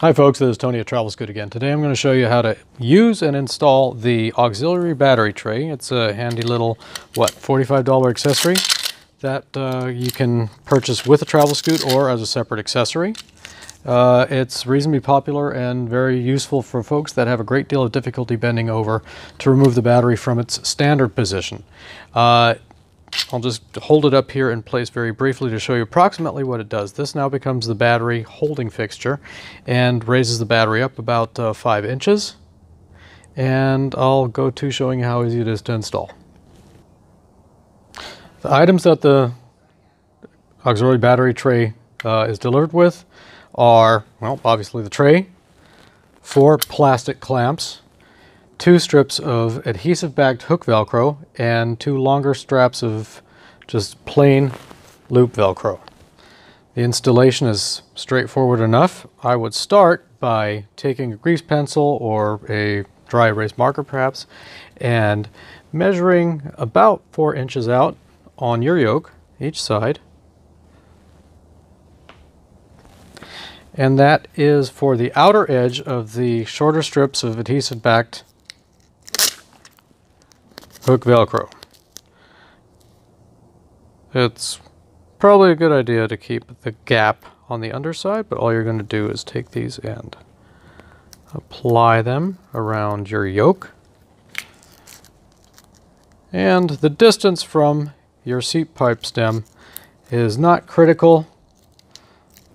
Hi folks, this is Tony at TravelScoot again. Today I'm going to show you how to use and install the auxiliary battery tray. It's a handy little, what, $45 accessory that uh, you can purchase with a TravelScoot or as a separate accessory. Uh, it's reasonably popular and very useful for folks that have a great deal of difficulty bending over to remove the battery from its standard position. Uh, I'll just hold it up here in place very briefly to show you approximately what it does. This now becomes the battery holding fixture and raises the battery up about uh, five inches. And I'll go to showing how easy it is to install. The items that the auxiliary battery tray uh, is delivered with are, well, obviously the tray, four plastic clamps, two strips of adhesive backed hook Velcro and two longer straps of just plain loop Velcro. The installation is straightforward enough. I would start by taking a grease pencil or a dry erase marker perhaps and measuring about four inches out on your yoke each side. And that is for the outer edge of the shorter strips of adhesive backed hook Velcro. It's probably a good idea to keep the gap on the underside, but all you're going to do is take these and apply them around your yoke. And the distance from your seat pipe stem is not critical.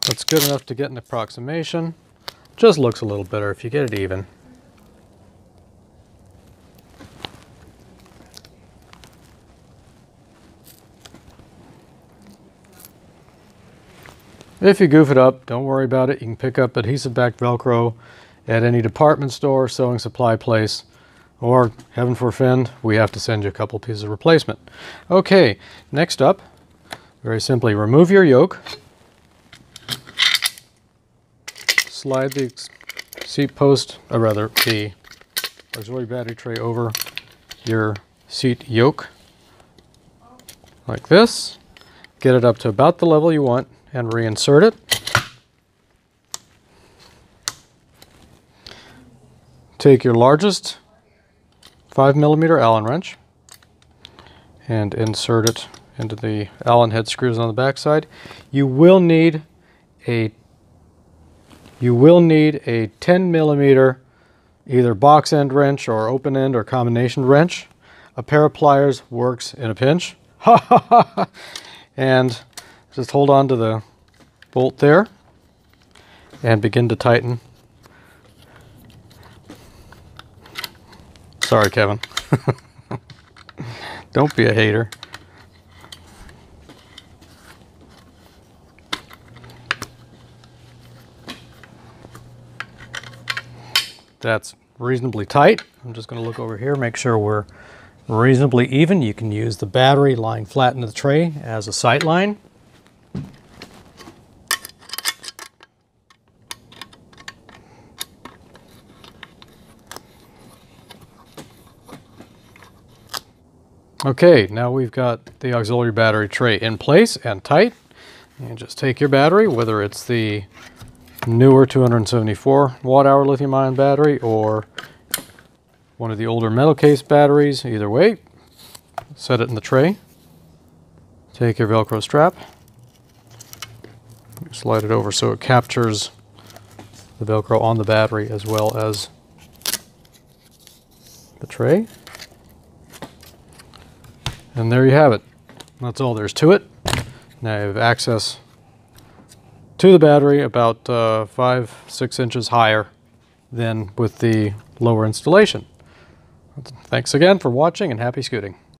It's good enough to get an approximation. Just looks a little better if you get it even. If you goof it up, don't worry about it. You can pick up adhesive backed Velcro at any department store, sewing supply place, or heaven forfend, we have to send you a couple pieces of replacement. Okay, next up, very simply remove your yoke. Slide the seat post, or rather the auxiliary battery tray over your seat yoke like this. Get it up to about the level you want and reinsert it. Take your largest 5 millimeter Allen wrench and insert it into the Allen head screws on the backside. You will need a you will need a 10 millimeter either box end wrench or open end or combination wrench. A pair of pliers works in a pinch. and just hold on to the bolt there and begin to tighten. Sorry, Kevin. Don't be a hater. That's reasonably tight. I'm just going to look over here, make sure we're reasonably even. You can use the battery lying flat in the tray as a sight line. Okay, now we've got the auxiliary battery tray in place and tight. And just take your battery, whether it's the newer 274 watt hour lithium ion battery or one of the older metal case batteries, either way, set it in the tray. Take your Velcro strap, slide it over so it captures the Velcro on the battery as well as the tray. And there you have it. That's all there's to it. Now you have access to the battery about uh, five, six inches higher than with the lower installation. Thanks again for watching and happy scooting.